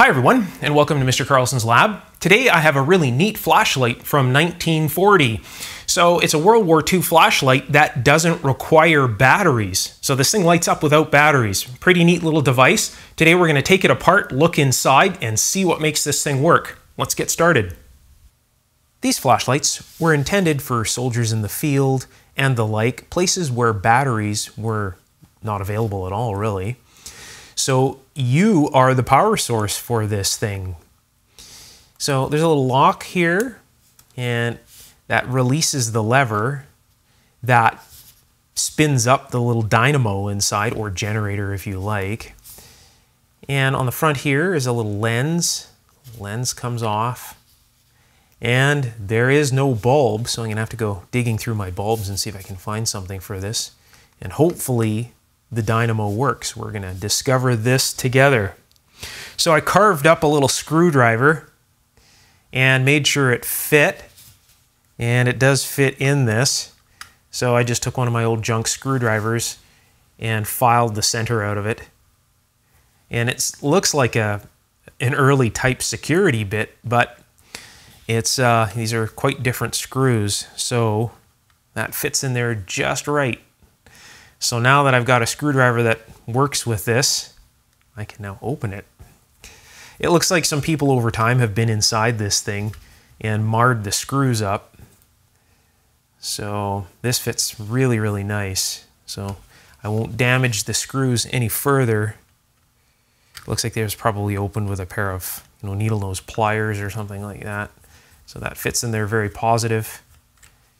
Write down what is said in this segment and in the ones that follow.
Hi everyone, and welcome to Mr. Carlson's lab. Today I have a really neat flashlight from 1940. So it's a World War II flashlight that doesn't require batteries. So this thing lights up without batteries. Pretty neat little device. Today we're gonna take it apart, look inside, and see what makes this thing work. Let's get started. These flashlights were intended for soldiers in the field and the like, places where batteries were not available at all, really. So you are the power source for this thing. So there's a little lock here, and that releases the lever that spins up the little dynamo inside, or generator if you like. And on the front here is a little lens. Lens comes off. And there is no bulb, so I'm gonna have to go digging through my bulbs and see if I can find something for this. And hopefully the dynamo works. We're gonna discover this together. So I carved up a little screwdriver and made sure it fit. And it does fit in this. So I just took one of my old junk screwdrivers and filed the center out of it. And it looks like a an early type security bit, but it's uh, these are quite different screws. So that fits in there just right. So now that I've got a screwdriver that works with this, I can now open it. It looks like some people over time have been inside this thing and marred the screws up. So this fits really, really nice. So I won't damage the screws any further. Looks like they was probably opened with a pair of you know, needle nose pliers or something like that. So that fits in there very positive.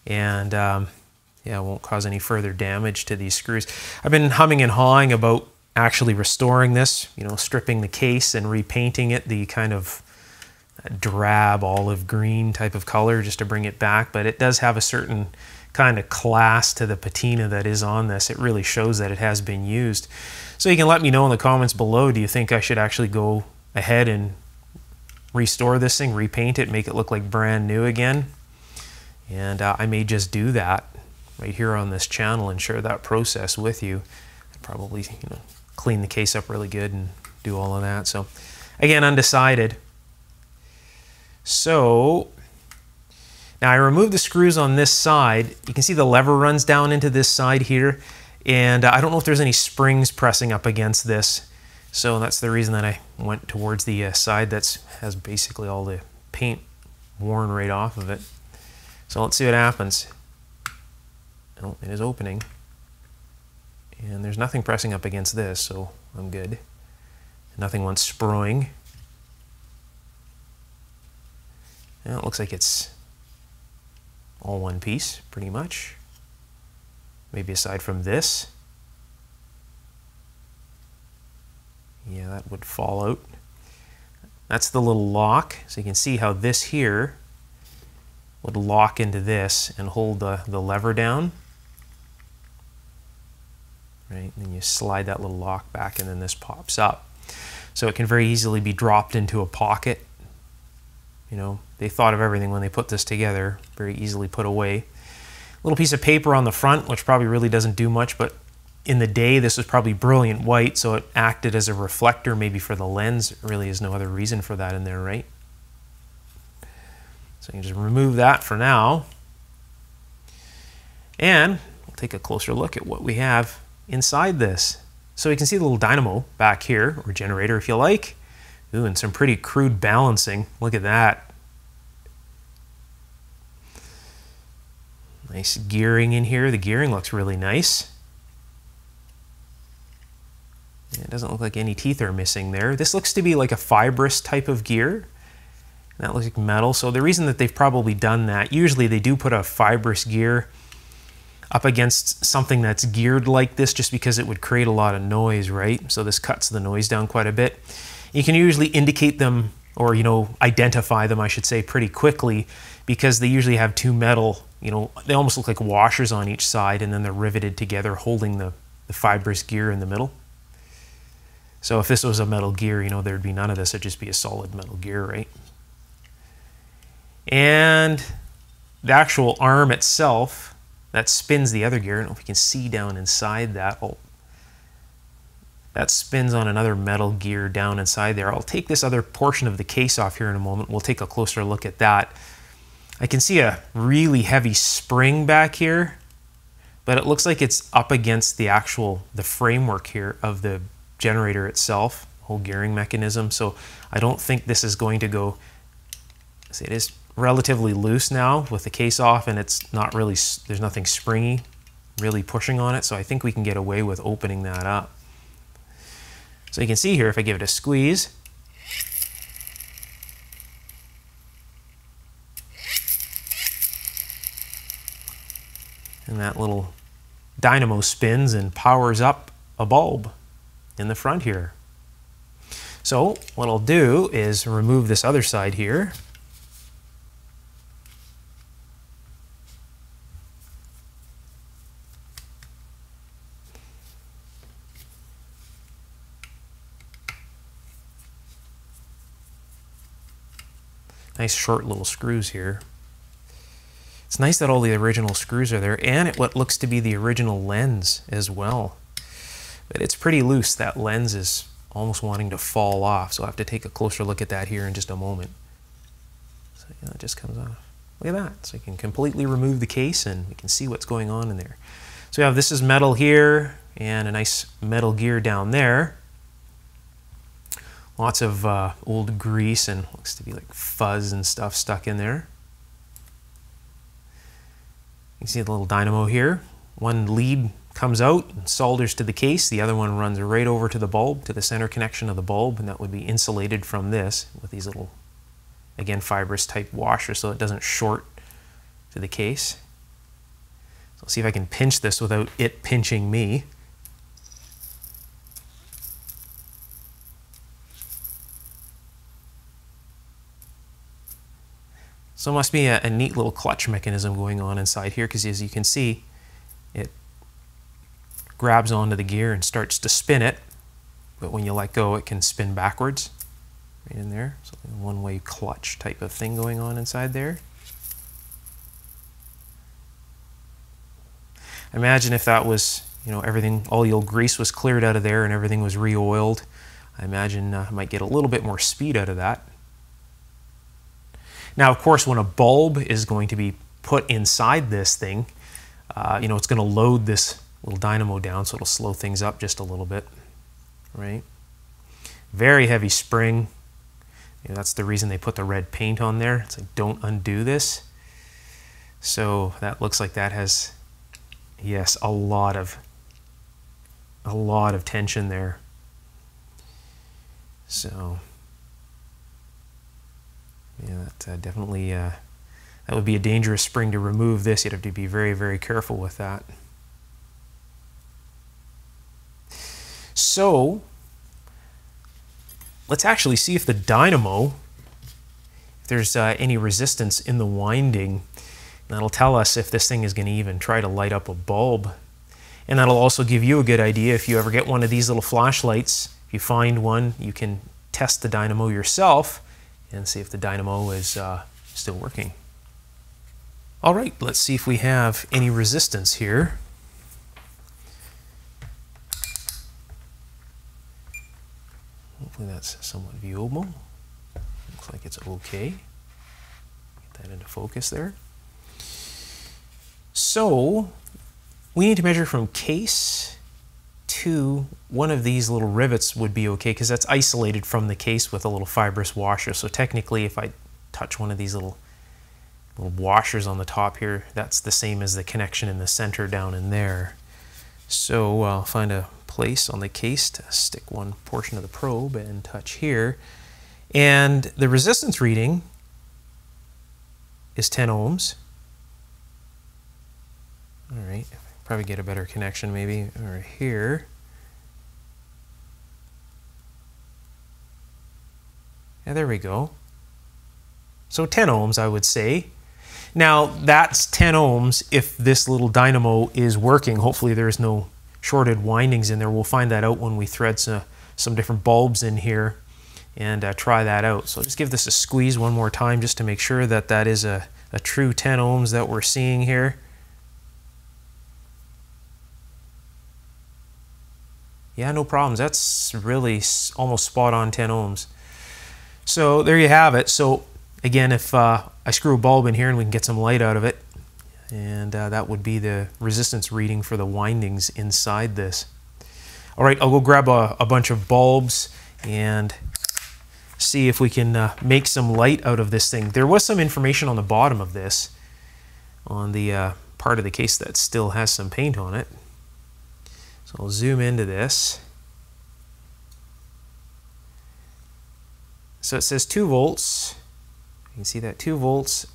And um, yeah, it won't cause any further damage to these screws. I've been humming and hawing about actually restoring this, you know, stripping the case and repainting it the kind of drab olive green type of color just to bring it back, but it does have a certain kind of class to the patina that is on this. It really shows that it has been used. So you can let me know in the comments below, do you think I should actually go ahead and restore this thing, repaint it, make it look like brand new again? And uh, I may just do that right here on this channel and share that process with you. I'd probably you know clean the case up really good and do all of that. So again, undecided. So now I removed the screws on this side. You can see the lever runs down into this side here. And uh, I don't know if there's any springs pressing up against this. So that's the reason that I went towards the uh, side that has basically all the paint worn right off of it. So let's see what happens. It is opening. And there's nothing pressing up against this, so I'm good. Nothing wants sproing. And it looks like it's all one piece, pretty much. Maybe aside from this. Yeah, that would fall out. That's the little lock. So you can see how this here would lock into this and hold the, the lever down right? And then you slide that little lock back and then this pops up. So it can very easily be dropped into a pocket. You know, they thought of everything when they put this together, very easily put away. Little piece of paper on the front, which probably really doesn't do much, but in the day this was probably brilliant white, so it acted as a reflector maybe for the lens. really is no other reason for that in there, right? So you can just remove that for now. And we'll take a closer look at what we have inside this. So you can see the little dynamo back here, or generator if you like. Ooh, and some pretty crude balancing. Look at that. Nice gearing in here. The gearing looks really nice. It doesn't look like any teeth are missing there. This looks to be like a fibrous type of gear. That looks like metal. So the reason that they've probably done that, usually they do put a fibrous gear up against something that's geared like this just because it would create a lot of noise, right? So this cuts the noise down quite a bit. You can usually indicate them or, you know, identify them, I should say, pretty quickly because they usually have two metal, you know, they almost look like washers on each side and then they're riveted together holding the, the fibrous gear in the middle. So if this was a metal gear, you know, there'd be none of this. It'd just be a solid metal gear, right? And the actual arm itself that spins the other gear. I don't know if you can see down inside that. Oh, that spins on another metal gear down inside there. I'll take this other portion of the case off here in a moment. We'll take a closer look at that. I can see a really heavy spring back here, but it looks like it's up against the actual, the framework here of the generator itself, whole gearing mechanism. So I don't think this is going to go, see it is relatively loose now with the case off and it's not really, there's nothing springy really pushing on it. So I think we can get away with opening that up. So you can see here, if I give it a squeeze, and that little dynamo spins and powers up a bulb in the front here. So what I'll do is remove this other side here. Nice short little screws here. It's nice that all the original screws are there and it, what looks to be the original lens as well. But it's pretty loose. That lens is almost wanting to fall off. So I'll have to take a closer look at that here in just a moment. So yeah, it just comes off. Look at that. So you can completely remove the case and we can see what's going on in there. So we have this is metal here and a nice metal gear down there. Lots of uh, old grease and looks to be like fuzz and stuff stuck in there. You can see the little dynamo here. One lead comes out and solders to the case. The other one runs right over to the bulb, to the center connection of the bulb, and that would be insulated from this with these little, again, fibrous type washers so it doesn't short to the case. So I'll see if I can pinch this without it pinching me. So it must be a, a neat little clutch mechanism going on inside here because as you can see, it grabs onto the gear and starts to spin it. But when you let go, it can spin backwards right in there. So one-way clutch type of thing going on inside there. Imagine if that was, you know, everything, all the old grease was cleared out of there and everything was re-oiled. I imagine uh, I might get a little bit more speed out of that. Now, of course, when a bulb is going to be put inside this thing, uh, you know, it's going to load this little dynamo down, so it'll slow things up just a little bit, right? Very heavy spring. You know, that's the reason they put the red paint on there. It's like, don't undo this. So that looks like that has, yes, a lot of, a lot of tension there. So yeah, that uh, definitely uh, that would be a dangerous spring to remove this. You'd have to be very, very careful with that. So let's actually see if the dynamo, if there's uh, any resistance in the winding. That'll tell us if this thing is going to even try to light up a bulb. And that'll also give you a good idea if you ever get one of these little flashlights, if you find one, you can test the dynamo yourself and see if the dynamo is uh, still working. All right, let's see if we have any resistance here. Hopefully that's somewhat viewable. Looks like it's okay. Get that into focus there. So we need to measure from case two, one of these little rivets would be okay because that's isolated from the case with a little fibrous washer. So technically if I touch one of these little, little washers on the top here, that's the same as the connection in the center down in there. So uh, I'll find a place on the case to stick one portion of the probe and touch here. And the resistance reading is 10 ohms. All right, probably get a better connection maybe over here. Yeah, there we go. So 10 ohms, I would say. Now, that's 10 ohms if this little dynamo is working. Hopefully there's no shorted windings in there. We'll find that out when we thread some, some different bulbs in here and uh, try that out. So just give this a squeeze one more time just to make sure that that is a, a true 10 ohms that we're seeing here. Yeah, no problems. That's really almost spot on 10 ohms. So there you have it. So again, if uh, I screw a bulb in here and we can get some light out of it, and uh, that would be the resistance reading for the windings inside this. All right, I'll go grab a, a bunch of bulbs and see if we can uh, make some light out of this thing. There was some information on the bottom of this, on the uh, part of the case that still has some paint on it. So I'll zoom into this. So it says 2 volts. You can see that 2 volts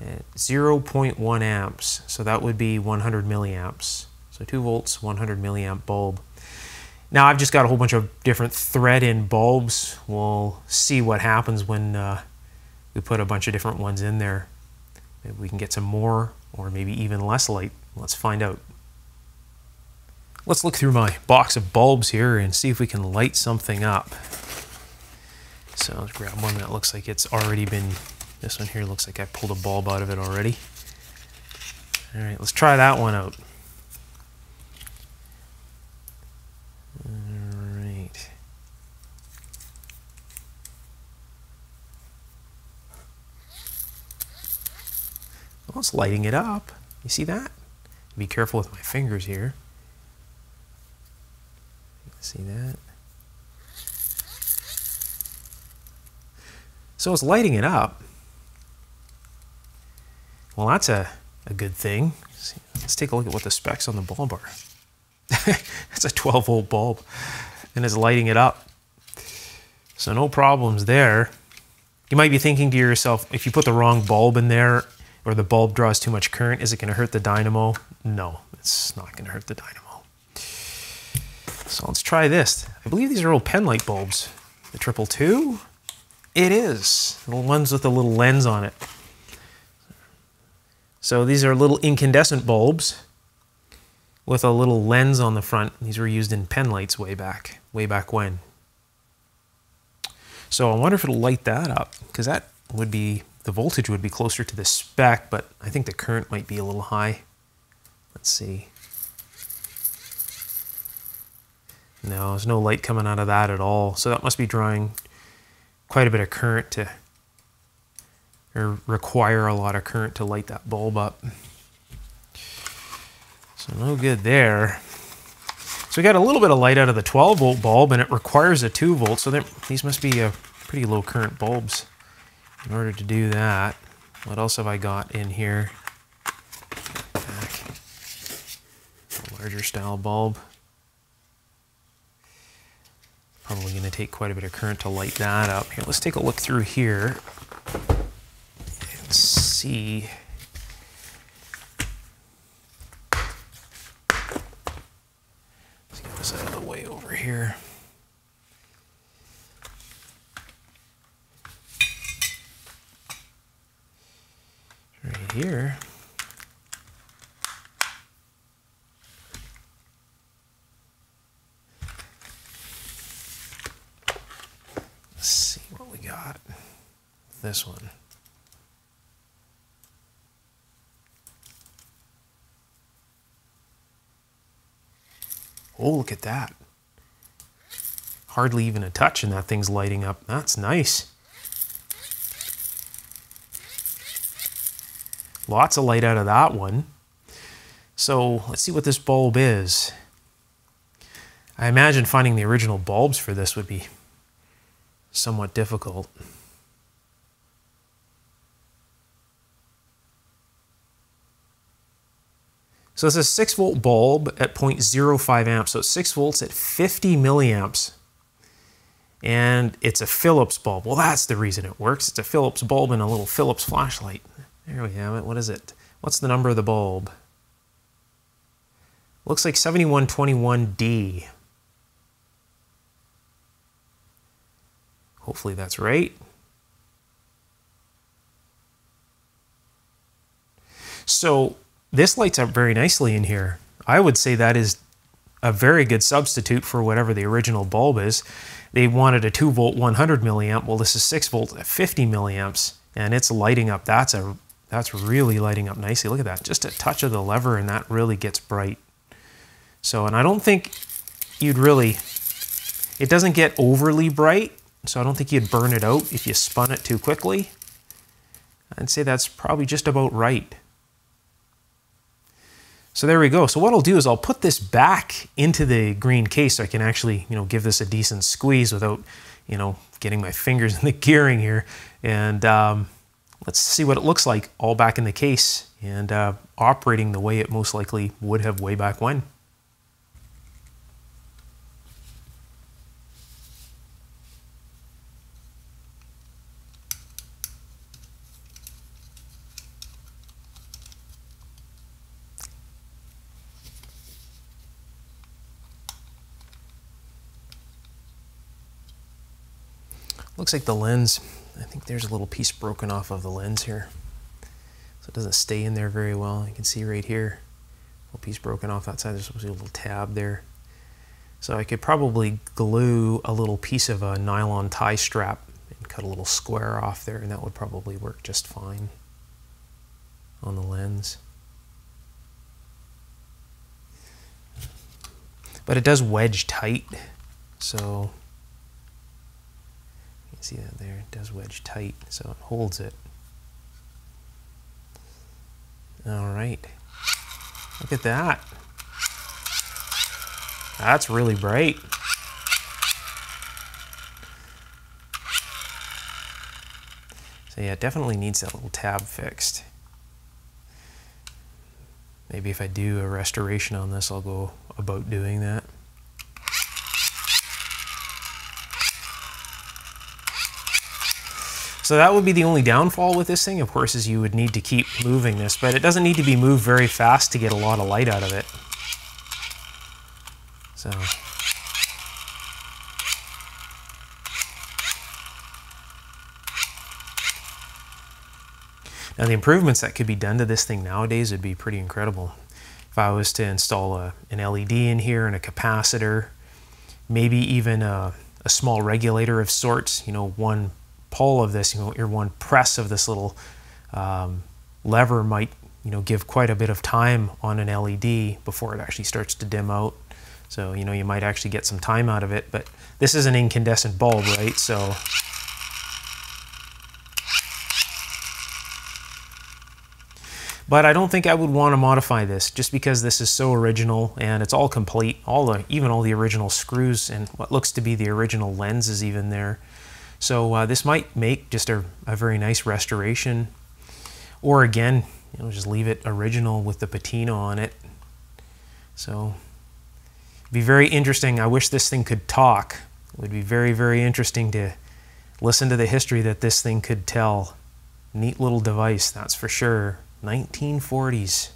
at 0.1 amps. So that would be 100 milliamps. So 2 volts, 100 milliamp bulb. Now I've just got a whole bunch of different thread-in bulbs. We'll see what happens when uh, we put a bunch of different ones in there. Maybe we can get some more or maybe even less light. Let's find out. Let's look through my box of bulbs here and see if we can light something up. So let's grab one that looks like it's already been, this one here looks like I pulled a bulb out of it already. All right, let's try that one out. All right. Well, it's lighting it up. You see that? Be careful with my fingers here. See that? So it's lighting it up. Well, that's a, a good thing. Let's take a look at what the specs on the bulb are. It's a 12 volt bulb and it's lighting it up. So no problems there. You might be thinking to yourself, if you put the wrong bulb in there or the bulb draws too much current, is it going to hurt the dynamo? No, it's not going to hurt the dynamo. So let's try this. I believe these are old Penlight bulbs. The triple two? It is. The ones with the little lens on it. So these are little incandescent bulbs with a little lens on the front. These were used in pen lights way back, way back when. So I wonder if it'll light that up because that would be the voltage would be closer to the spec, but I think the current might be a little high. Let's see. No, there's no light coming out of that at all. So that must be drawing quite a bit of current to, or require a lot of current to light that bulb up. So no good there. So we got a little bit of light out of the 12 volt bulb and it requires a 2 volt. So these must be a pretty low current bulbs in order to do that. What else have I got in here? Larger style bulb. Probably going to take quite a bit of current to light that up. Here, let's take a look through here and see. Let's get this out of the way over here. Right here. Let's see what we got. This one. Oh, look at that. Hardly even a touch and that thing's lighting up. That's nice. Lots of light out of that one. So let's see what this bulb is. I imagine finding the original bulbs for this would be somewhat difficult. So it's a 6 volt bulb at 0.05 amps. So it's 6 volts at 50 milliamps. And it's a Philips bulb. Well, that's the reason it works. It's a Philips bulb and a little Philips flashlight. There we have it. What is it? What's the number of the bulb? Looks like 7121D. Hopefully that's right. So this lights up very nicely in here. I would say that is a very good substitute for whatever the original bulb is. They wanted a 2 volt 100 milliamp. Well, this is 6 volt 50 milliamps and it's lighting up. That's a that's really lighting up nicely. Look at that. Just a touch of the lever and that really gets bright. So, and I don't think you'd really, it doesn't get overly bright, so I don't think you'd burn it out if you spun it too quickly. I'd say that's probably just about right. So there we go. So what I'll do is I'll put this back into the green case so I can actually, you know, give this a decent squeeze without, you know, getting my fingers in the gearing here. And um, let's see what it looks like all back in the case and uh, operating the way it most likely would have way back when. Looks like the lens, I think there's a little piece broken off of the lens here. So it doesn't stay in there very well. You can see right here, a little piece broken off that side. There's supposed to be a little tab there. So I could probably glue a little piece of a nylon tie strap and cut a little square off there and that would probably work just fine on the lens. But it does wedge tight, so See that there? It does wedge tight, so it holds it. All right. Look at that. That's really bright. So yeah, it definitely needs that little tab fixed. Maybe if I do a restoration on this, I'll go about doing that. So that would be the only downfall with this thing, of course, is you would need to keep moving this, but it doesn't need to be moved very fast to get a lot of light out of it. So. Now the improvements that could be done to this thing nowadays would be pretty incredible. If I was to install a, an LED in here and a capacitor, maybe even a, a small regulator of sorts, you know, one pull of this, you know, your one press of this little um, lever might, you know, give quite a bit of time on an LED before it actually starts to dim out. So, you know, you might actually get some time out of it, but this is an incandescent bulb, right? So But I don't think I would want to modify this just because this is so original and it's all complete. All the, even all the original screws and what looks to be the original lens is even there. So uh, this might make just a, a, very nice restoration. Or again, you know, just leave it original with the patina on it. So be very interesting. I wish this thing could talk. It would be very, very interesting to listen to the history that this thing could tell. Neat little device, that's for sure. 1940s.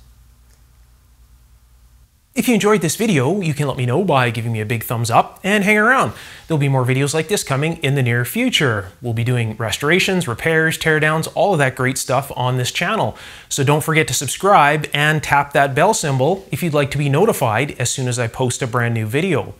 If you enjoyed this video, you can let me know by giving me a big thumbs up and hang around. There'll be more videos like this coming in the near future. We'll be doing restorations, repairs, teardowns, all of that great stuff on this channel. So don't forget to subscribe and tap that bell symbol if you'd like to be notified as soon as I post a brand new video.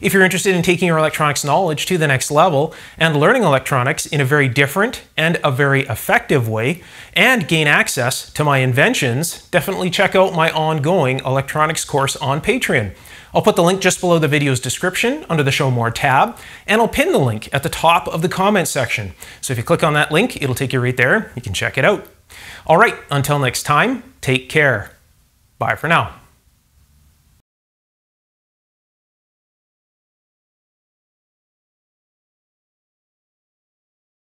If you're interested in taking your electronics knowledge to the next level and learning electronics in a very different and a very effective way and gain access to my inventions, definitely check out my ongoing electronics course on Patreon. I'll put the link just below the video's description under the Show More tab, and I'll pin the link at the top of the comment section. So if you click on that link, it'll take you right there. You can check it out. All right, until next time, take care. Bye for now.